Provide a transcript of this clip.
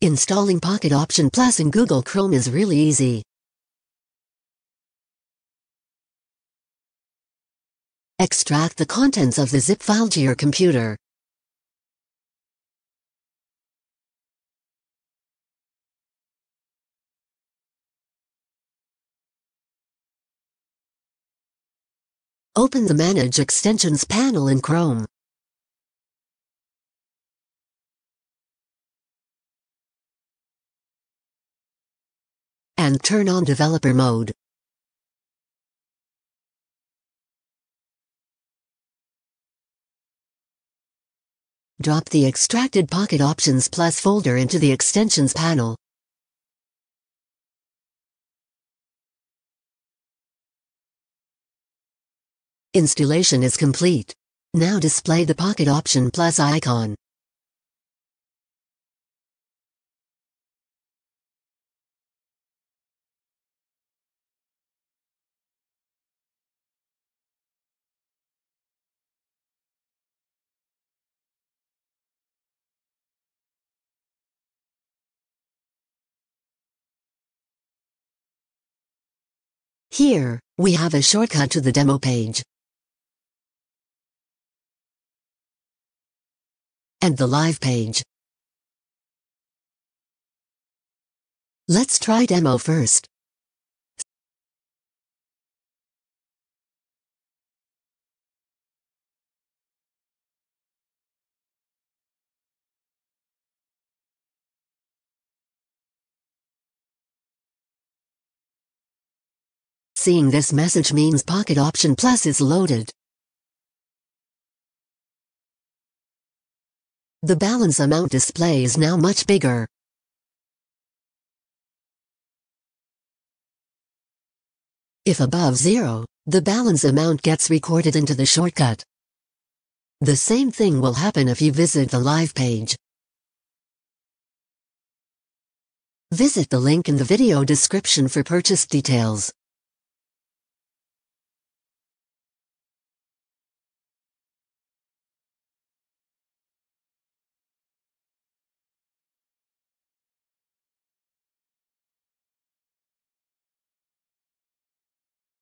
Installing Pocket Option Plus in Google Chrome is really easy. Extract the contents of the zip file to your computer. Open the Manage Extensions panel in Chrome. And turn on Developer Mode. Drop the extracted Pocket Options Plus folder into the Extensions panel. Installation is complete. Now display the Pocket Option Plus icon. Here, we have a shortcut to the demo page. And the live page. Let's try demo first. Seeing this message means Pocket Option Plus is loaded. The balance amount display is now much bigger. If above zero, the balance amount gets recorded into the shortcut. The same thing will happen if you visit the live page. Visit the link in the video description for purchase details.